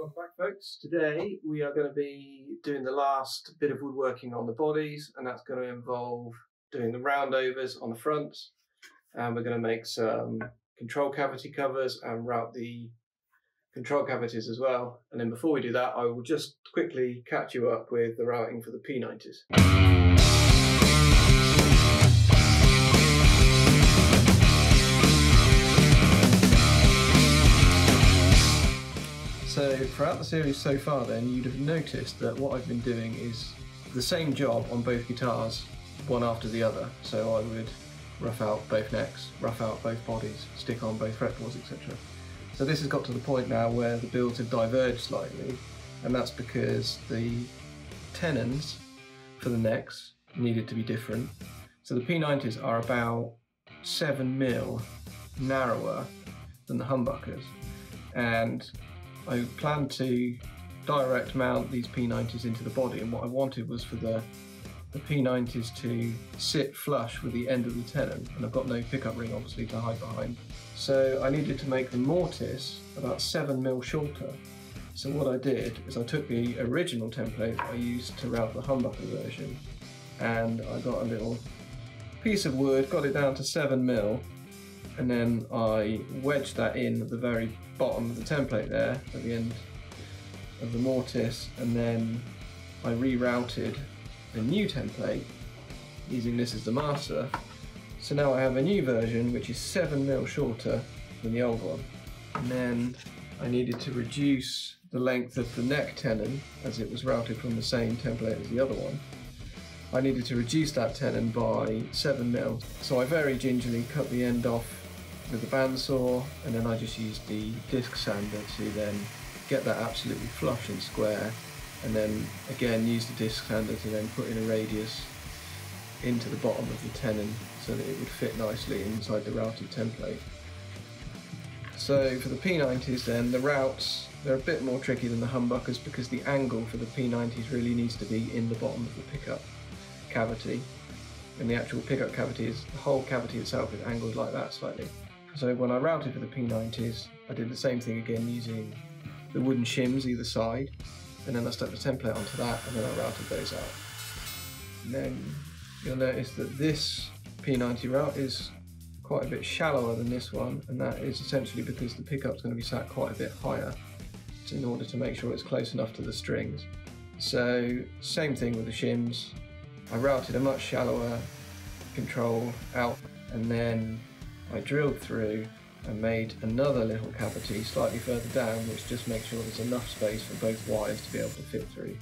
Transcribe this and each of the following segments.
Welcome back folks. Today we are going to be doing the last bit of woodworking on the bodies and that's going to involve doing the roundovers on the fronts and we're going to make some control cavity covers and route the control cavities as well. And then before we do that I will just quickly catch you up with the routing for the P90s. Throughout the series so far then, you'd have noticed that what I've been doing is the same job on both guitars, one after the other. So I would rough out both necks, rough out both bodies, stick on both fretboards, etc. So this has got to the point now where the builds have diverged slightly, and that's because the tenons for the necks needed to be different. So the P90s are about 7 mil narrower than the humbuckers, and I planned to direct mount these P90s into the body and what I wanted was for the, the P90s to sit flush with the end of the tenon and I've got no pickup ring obviously to hide behind. So I needed to make the mortise about 7mm shorter. So what I did is I took the original template I used to route the humbucker version and I got a little piece of wood, got it down to 7mm and then I wedged that in at the very bottom of the template there at the end of the mortise. And then I rerouted a new template using this as the master. So now I have a new version which is 7mm shorter than the old one. And then I needed to reduce the length of the neck tenon as it was routed from the same template as the other one. I needed to reduce that tenon by 7mm so I very gingerly cut the end off with the bandsaw and then I just used the disc sander to then get that absolutely flush and square and then again use the disc sander to then put in a radius into the bottom of the tenon so that it would fit nicely inside the routed template. So for the P90s then, the routes, they're a bit more tricky than the humbuckers because the angle for the P90s really needs to be in the bottom of the pickup cavity and the actual pickup cavity is, the whole cavity itself is angled like that slightly. So when I routed for the P90s, I did the same thing again using the wooden shims either side, and then I stuck the template onto that, and then I routed those out. And then you'll notice that this P90 route is quite a bit shallower than this one, and that is essentially because the pickup's going to be sat quite a bit higher in order to make sure it's close enough to the strings. So same thing with the shims. I routed a much shallower control out and then I drilled through and made another little cavity slightly further down which just makes sure there's enough space for both wires to be able to fit through.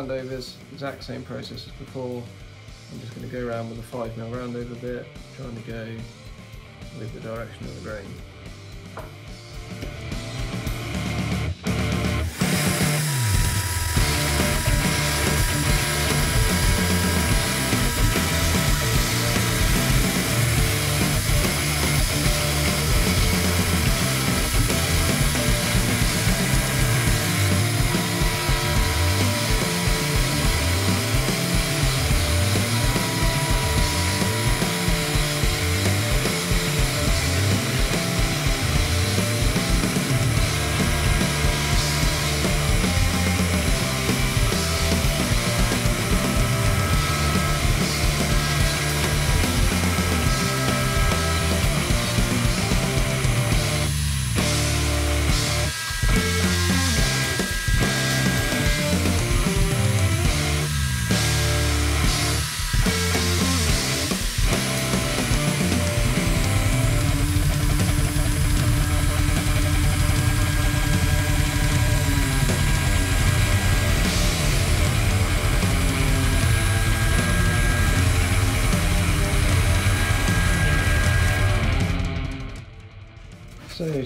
roundovers, exact same process as before, I'm just going to go around with a 5 mil roundover bit, trying to go with the direction of the grain.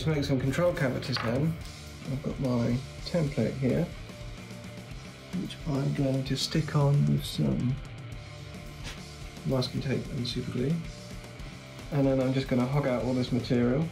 To make some control cavities then, I've got my template here, which I'm going to stick on with some masking tape and super glue. And then I'm just going to hog out all this material.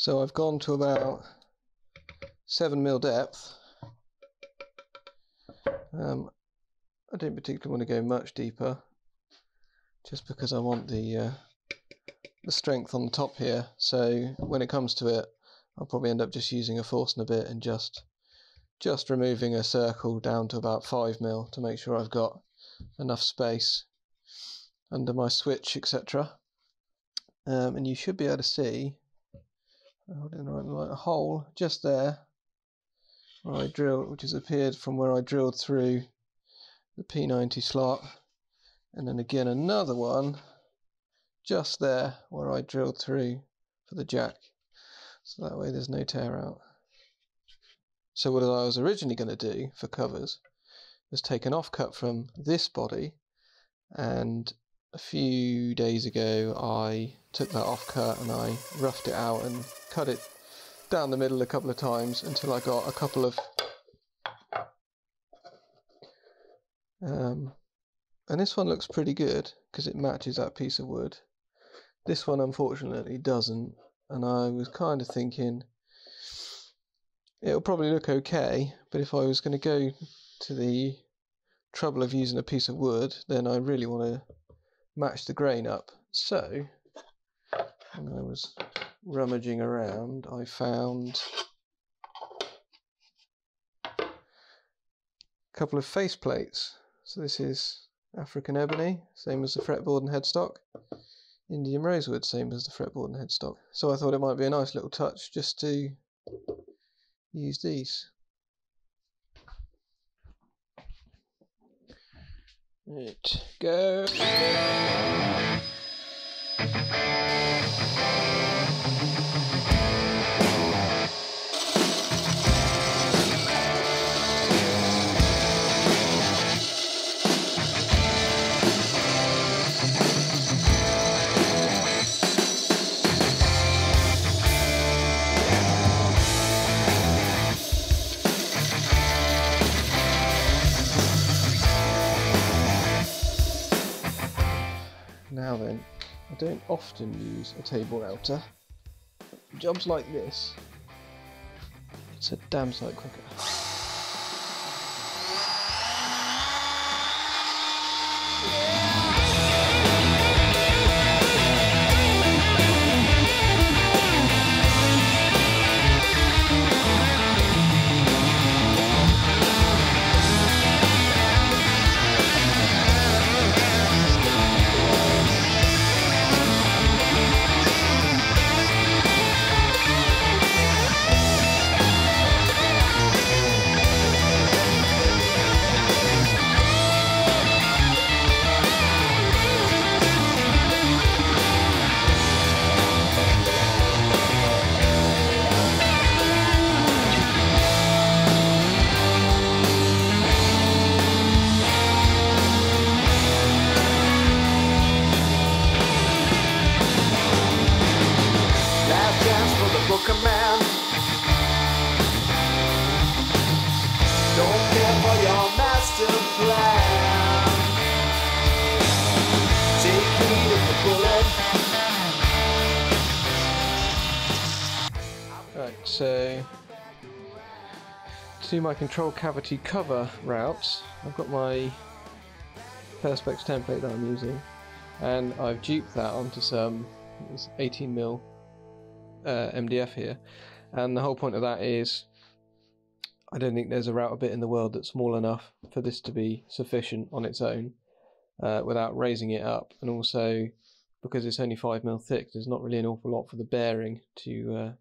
So I've gone to about 7 mil depth. Um, I don't particularly want to go much deeper, just because I want the uh, the strength on the top here. So when it comes to it, I'll probably end up just using a Forstner bit and just just removing a circle down to about 5 mil to make sure I've got enough space under my switch etc um, and you should be able to see a hole just there where I drilled which has appeared from where I drilled through the P90 slot. And then again another one just there where I drilled through for the jack. So that way there's no tear out. So what I was originally going to do for covers was take an offcut from this body and a few days ago I took that offcut and I roughed it out and cut it down the middle a couple of times until I got a couple of um, and this one looks pretty good because it matches that piece of wood. This one unfortunately doesn't and I was kind of thinking it'll probably look okay, but if I was going to go to the trouble of using a piece of wood, then I really want to match the grain up. So, when I was rummaging around, I found a couple of face plates. So this is African ebony, same as the fretboard and headstock. Indian rosewood, same as the fretboard and headstock. So I thought it might be a nice little touch just to use these. Right, go. Don't often use a table router. Jobs like this, it's a damn sight quicker. Right, so to my control cavity cover routes, I've got my Perspex template that I'm using, and I've duped that onto some 18 mil uh, MDF here, and the whole point of that is I don't think there's a router bit in the world that's small enough for this to be sufficient on its own uh, without raising it up, and also because it's only five mil thick, there's not really an awful lot for the bearing to uh,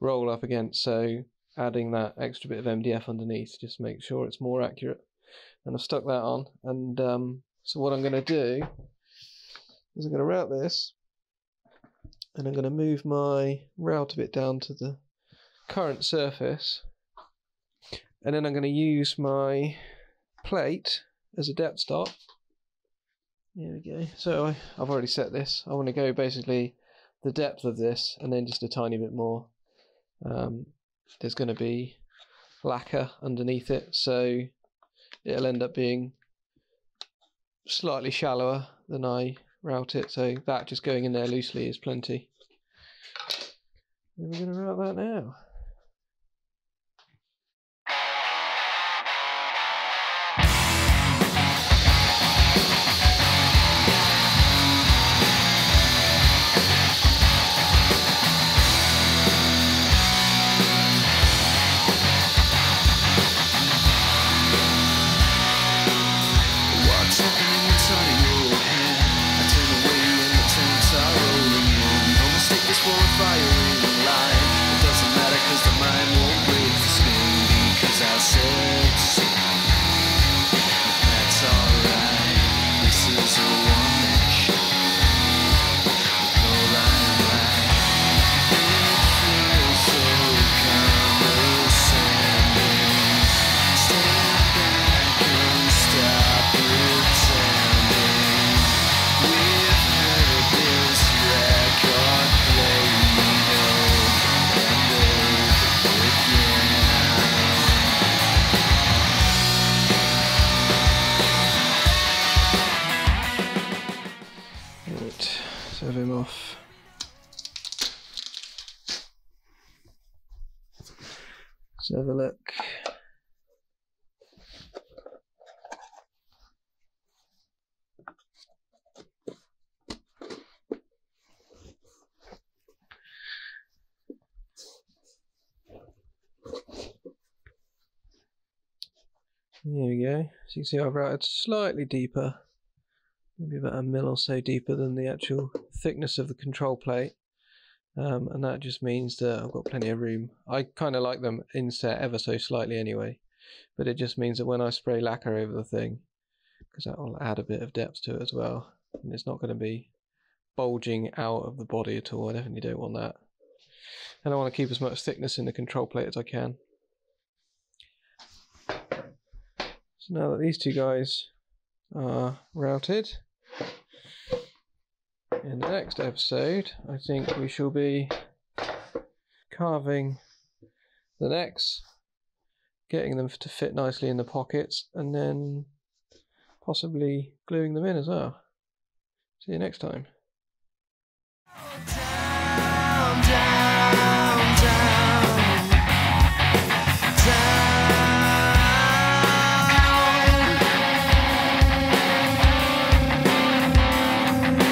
roll up against. So adding that extra bit of MDF underneath just makes sure it's more accurate. And I've stuck that on. And um, so what I'm going to do is I'm going to route this, and I'm going to move my router bit down to the current surface, and then I'm going to use my plate as a depth stop. There we go. So I, I've already set this. I want to go basically the depth of this and then just a tiny bit more. Um, there's going to be lacquer underneath it, so it'll end up being slightly shallower than I route it. So that just going in there loosely is plenty. And we're going to route that now. So you can see I've routed slightly deeper maybe about a mil or so deeper than the actual thickness of the control plate. Um, and that just means that I've got plenty of room. I kind of like them inset ever so slightly anyway, but it just means that when I spray lacquer over the thing, because that will add a bit of depth to it as well, and it's not going to be bulging out of the body at all. I definitely don't want that. And I want to keep as much thickness in the control plate as I can. So now that these two guys are routed, in the next episode, I think we shall be carving the necks, getting them to fit nicely in the pockets, and then possibly gluing them in as well. See you next time. Time